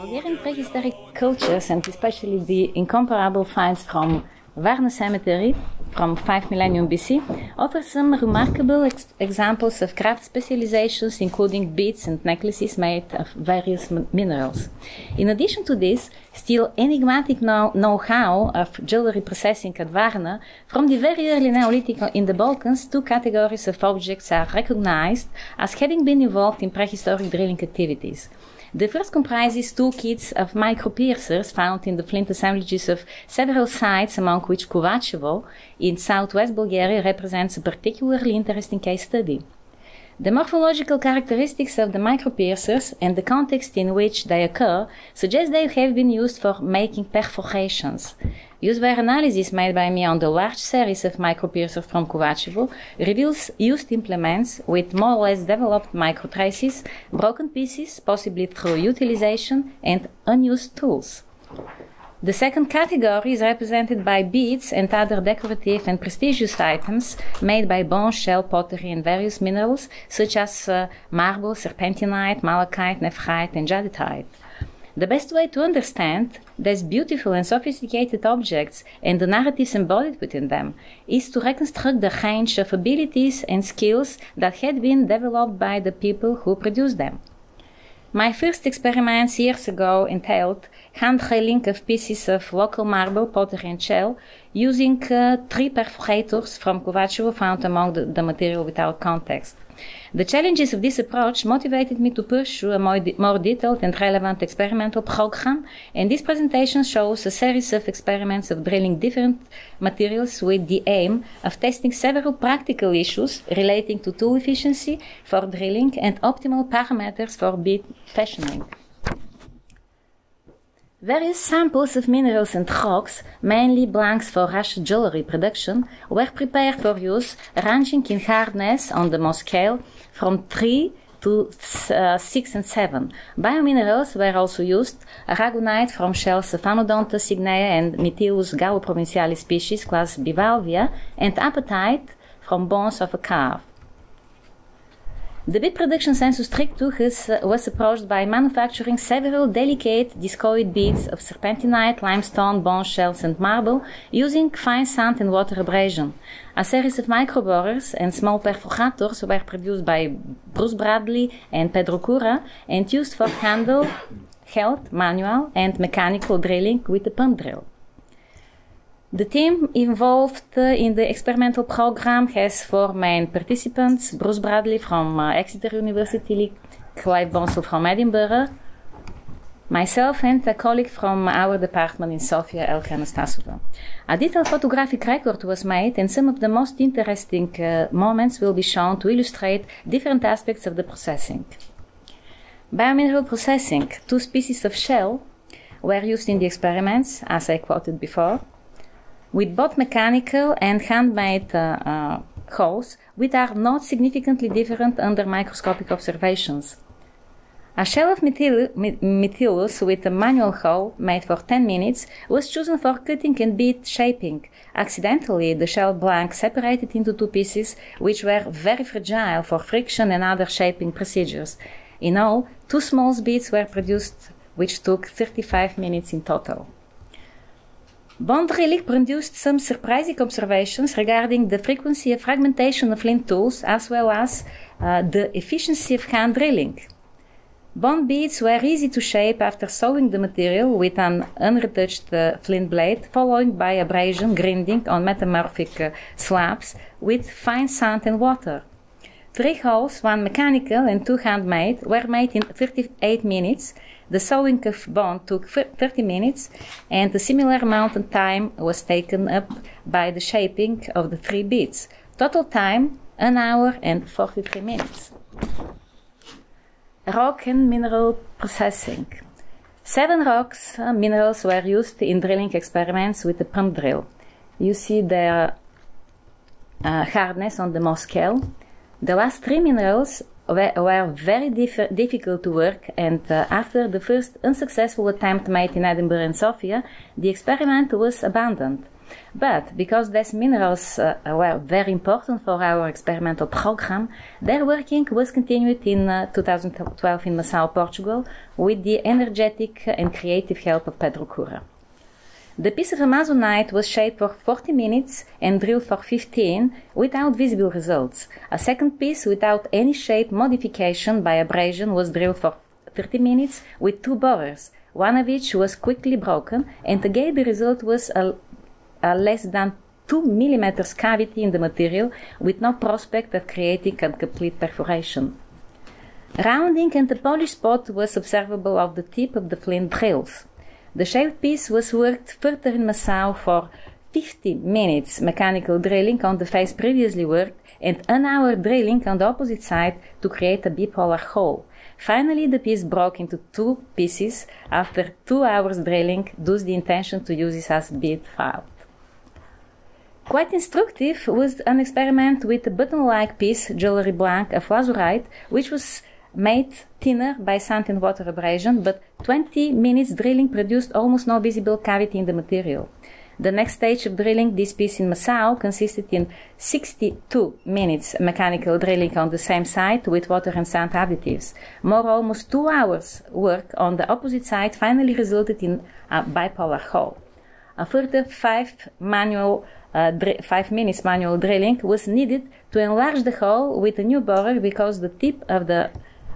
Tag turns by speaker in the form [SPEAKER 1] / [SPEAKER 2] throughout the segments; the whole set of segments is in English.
[SPEAKER 1] Bulgarian prehistoric cultures, and especially the incomparable finds from Varna Cemetery from 5 millennium BC, offer some remarkable ex- examples of craft specializations, including beads and necklaces made of various minerals. In addition to this, still enigmatic know- know-how of jewelry processing at Varna, from the very early Neolithic in the Balkans, two categories of objects are recognized as having been involved in prehistoric drilling activities. The first comprises two kits of micro-piercers found in the flint assemblages of several sites, among which Kovachevo in southwest Bulgaria represents a particularly interesting case study. The morphological characteristics of the micro-piercers and the context in which they occur suggest they have been used for making perforations. Use-wear analysis made by me on the large series of micro-piercers from Kovachevo reveals used implements with more or less developed micro-traces, broken pieces, possibly through utilization, and unused tools. The second category is represented by beads and other decorative and prestigious items made by bone shell pottery and various minerals such as uh, marble, serpentinite, malachite, nephrite, and jadeite. The best way to understand these beautiful and sophisticated objects and the narratives embodied within them is to reconstruct the range of abilities and skills that had been developed by the people who produced them. My first experiments years ago entailed hand drilling of pieces of local marble, pottery, and shell using uh, three perforators from Kovachevo found among the, the material without context. The challenges of this approach motivated me to pursue a more, de- more detailed and relevant experimental program, and this presentation shows a series of experiments of drilling different materials with the aim of testing several practical issues relating to tool efficiency for drilling and optimal parameters for bit fashioning. Various samples of minerals and rocks, mainly blanks for Russian jewelry production, were prepared for use, ranging in hardness on the Mohs scale from 3 to uh, 6 and 7. Biominerals were also used, aragonite from shells of Anodonta cygnea and Mytilus galloprovincialis species class Bivalvia, and apatite from bones of a calf. The bead production sensu stricto has, uh, was approached by manufacturing several delicate discoid beads of serpentinite, limestone, bone shells, and marble using fine sand and water abrasion. A series of microborers and small perforators were produced by Bruce Bradley and Pedro Cura and used for handle, held, manual, and mechanical drilling with a pump drill. The team involved in the experimental program has four main participants Bruce Bradley from uh, Exeter University, Clive Bonsall from Edinburgh, myself, and a colleague from our department in Sofia, Elka Anastasova. A detailed photographic record was made, and some of the most interesting uh, moments will be shown to illustrate different aspects of the processing. Biomineral processing two species of shell were used in the experiments, as I quoted before with both mechanical and handmade uh, uh, holes, which are not significantly different under microscopic observations. A shell of Mytilus with a manual hole made for 10 minutes was chosen for cutting and bead shaping. Accidentally, the shell blank separated into two pieces, which were very fragile for friction and other shaping procedures. In all, two small beads were produced, which took 35 minutes in total. Bondrelli produced some surprising observations regarding the frequency of fragmentation of flint tools as well as uh, the efficiency of hand drilling. Bond beads were easy to shape after sewing the material with an unretouched uh, flint blade, followed by abrasion grinding on metamorphic uh, slabs with fine sand and water. Three holes, one mechanical and two handmade, were made in 38 minutes. The sewing of bond took 30 minutes, and a similar amount of time was taken up by the shaping of the three beads. Total time, an hour and 43 minutes. Rock and mineral processing. Seven rocks, uh, minerals were used in drilling experiments with the pump drill. You see their uh, hardness on the scale. The last three minerals were, were very dif- difficult to work, and uh, after the first unsuccessful attempt made in Edinburgh and Sofia, the experiment was abandoned. But because these minerals uh, were very important for our experimental program, their working was continued in uh, 2012 in Mação, Portugal, with the energetic and creative help of Pedro Cura. The piece of Amazonite was shaped for 40 minutes and drilled for 15 without visible results. A second piece without any shape modification by abrasion was drilled for 30 minutes with two borers, one of which was quickly broken, and again the result was a, a less than 2 millimeters cavity in the material with no prospect of creating a complete perforation. Rounding and the polished spot was observable of the tip of the flint drills. The shaped piece was worked further in Mação for 50 minutes mechanical drilling on the face previously worked and an hour drilling on the opposite side to create a bipolar hole. Finally, the piece broke into two pieces after two hours drilling, thus the intention to use it as bead file. Quite instructive was an experiment with a button-like piece, jewelry blank of lazurite, which was made thinner by sand and water abrasion, but 20 minutes drilling produced almost no visible cavity in the material. The next stage of drilling this piece in Mação consisted in 62 minutes mechanical drilling on the same site with water and sand additives. More almost two hours work on the opposite side finally resulted in a bipolar hole. A further five manual uh, five minutes manual drilling was needed to enlarge the hole with a new borer because the tip of the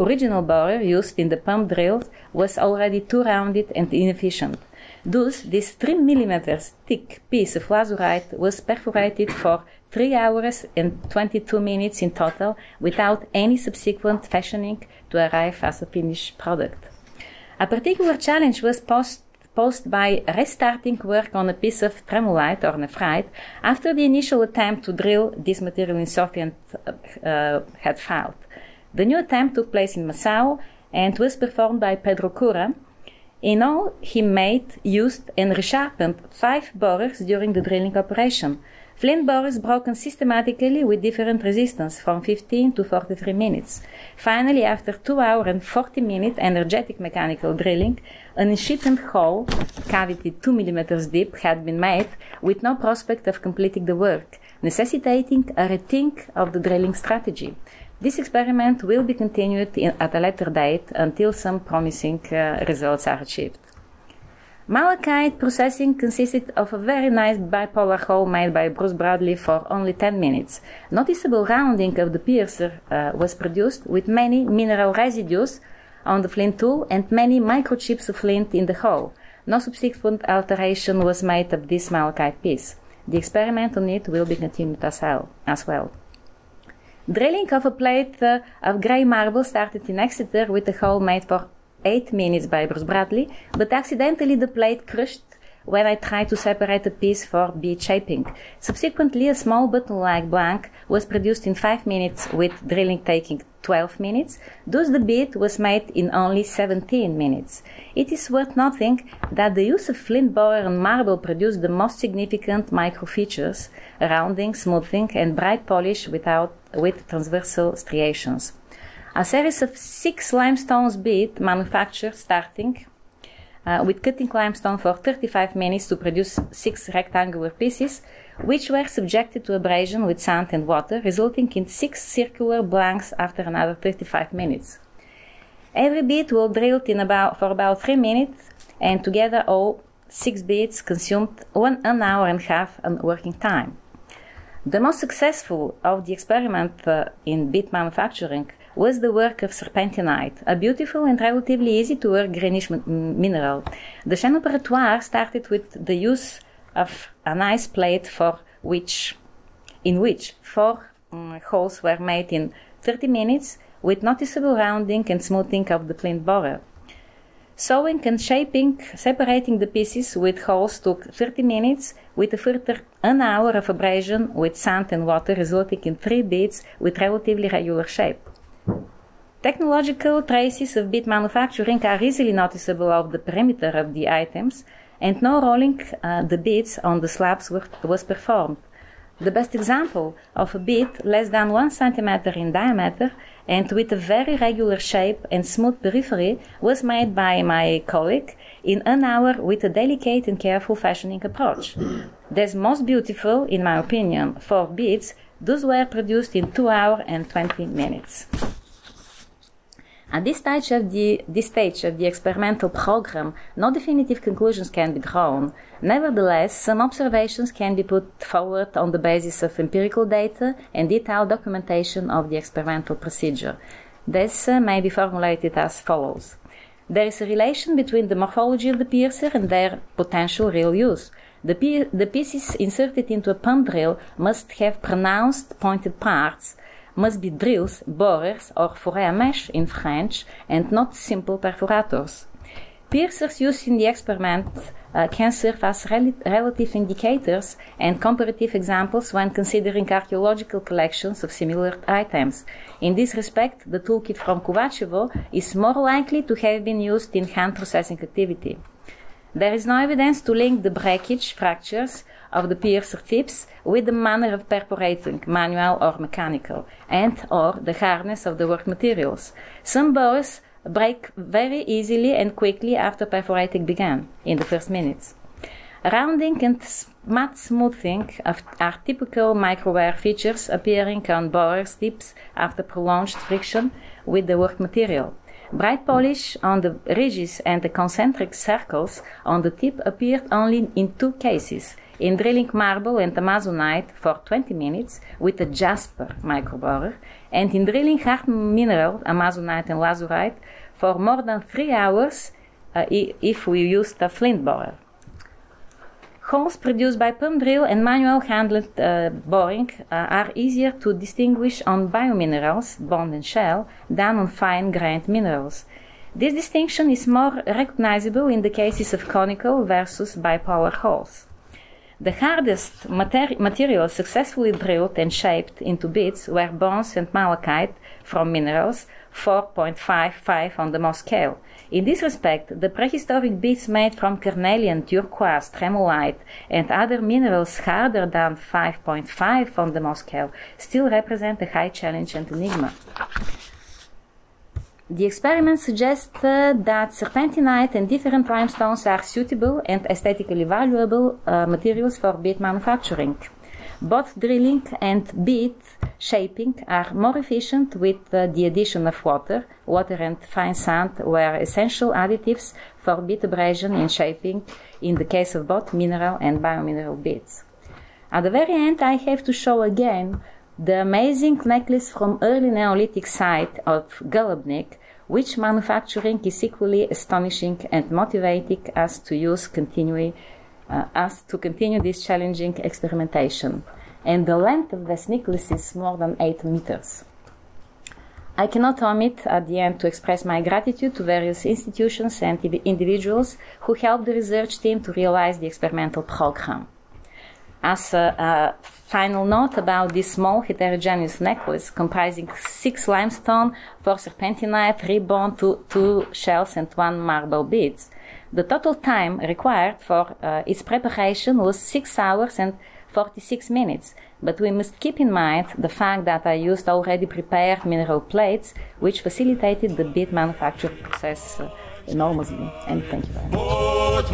[SPEAKER 1] original borer used in the pump drills was already too rounded and inefficient. Thus, this 3 millimeters thick piece of lazurite was perforated for 3 hours and 22 minutes in total without any subsequent fashioning to arrive as a finished product. A particular challenge was posed by restarting work on a piece of tremolite or nephrite after the initial attempt to drill this material in Sofia uh, had failed. The new attempt took place in Mação and was performed by Pedro Cura, in all, he made, used, and resharpened five borers during the drilling operation. Flint borers broken systematically with different resistance from 15 to 43 minutes. Finally, after 2 hour and 40 minute energetic mechanical drilling, an incipient hole, cavity 2 millimeters deep, had been made with no prospect of completing the work, necessitating a rethink of the drilling strategy. This experiment will be continued in, at a later date until some promising uh, results are achieved. Malachite processing consisted of a very nice bipolar hole made by Bruce Bradley for only 10 minutes. Noticeable rounding of the piercer uh, was produced with many mineral residues on the flint tool and many microchips of flint in the hole. No subsequent alteration was made of this malachite piece. The experiment on it will be continued as well. Drilling of a plate uh, of grey marble started in Exeter with a hole made for 8 minutes by Bruce Bradley, but accidentally the plate crushed when I tried to separate the piece for bead shaping. Subsequently, a small button-like blank was produced in 5 minutes with drilling taking 12 minutes, thus the bead was made in only 17 minutes. It is worth noting that the use of flint borer and marble produced the most significant micro features, rounding, smoothing, and bright polish without, with transversal striations. A series of six limestone beads manufactured starting uh, with cutting limestone for 35 minutes to produce six rectangular pieces, which were subjected to abrasion with sand and water, resulting in six circular blanks after another 35 minutes. Every bead was drilled in about, for about three minutes, and together all six beads consumed one an hour and a half on working time. The most successful of the experiment uh, in bead manufacturing was the work of serpentinite, a beautiful and relatively easy to work greenish mineral. The chaîne operatoire started with the use of a nice plate for which, in which four um, holes were made in 30 minutes with noticeable rounding and smoothing of the flint borer. Sewing and shaping, separating the pieces with holes took 30 minutes with a further an hour of abrasion with sand and water resulting in three beads with relatively regular shape. Technological traces of bead manufacturing are easily noticeable of the perimeter of the items, and no rolling uh, the beads on the slabs were, was performed. The best example of a bead less than one centimeter in diameter and with a very regular shape and smooth periphery was made by my colleague in an hour with a delicate and careful fashioning approach. That's most beautiful, in my opinion, four beads. Those were produced in 2 hours and 20 minutes. At this stage of the this stage of the experimental program, no definitive conclusions can be drawn. Nevertheless, some observations can be put forward on the basis of empirical data and detailed documentation of the experimental procedure. This uh, may be formulated as follows. There is a relation between the morphology of the piercer and their potential real use. The, the pieces inserted into a pump drill must have pronounced pointed parts must be drills, borers, or forets mèches in French, and not simple perforators. Piercers used in the experiment uh, can serve as rel- relative indicators and comparative examples when considering archaeological collections of similar items. In this respect, the toolkit from Kovachevo is more likely to have been used in hand processing activity. There is no evidence to link the breakage fractures of the piercer tips with the manner of perforating, manual or mechanical, and or the hardness of the work materials. Some bores break very easily and quickly after perforating began, in the first minutes. Rounding and matte smoothing are typical microwear features appearing on borers tips after prolonged friction with the work material. Bright polish on the ridges and the concentric circles on the tip appeared only in two cases, in drilling marble and amazonite for 20 minutes with a Jasper microborer, and in drilling hard mineral, amazonite and lazurite, for more than three hours uh, if we used a flint borer. Holes produced by pump drill and manual handled uh, boring uh, are easier to distinguish on biominerals, bond and shell, than on fine grained minerals. This distinction is more recognizable in the cases of conical versus bipolar holes. The hardest mater- materials successfully drilled and shaped into bits were bones and malachite from minerals 4.55 on the Mohs scale. In this respect, the prehistoric bits made from carnelian, turquoise, tremolite, and other minerals harder than 5.5 on the Mohs scale still represent a high challenge and enigma. The experiments suggest uh, that serpentinite and different limestones are suitable and aesthetically valuable uh, materials for bead manufacturing. Both drilling and bead shaping are more efficient with uh, the addition of water. Water and fine sand were essential additives for bead abrasion in shaping in the case of both mineral and biomineral beads. At the very end, I have to show again the amazing necklace from early Neolithic site of Galabnik, which manufacturing is equally astonishing and motivating us to use continually, uh, us to continue this challenging experimentation. And the length of this necklace is more than 8 meters. I cannot omit at the end to express my gratitude to various institutions and individuals who helped the research team to realize the experimental program. As a, a, final note about this small heterogeneous necklace comprising six limestone, four serpentinite, three bone, two, two shells, and one marble beads. The total time required for uh, its preparation was six hours and 46 minutes, but we must keep in mind the fact that I used already prepared mineral plates, which facilitated the bead manufacture process uh, enormously. And thank you very much.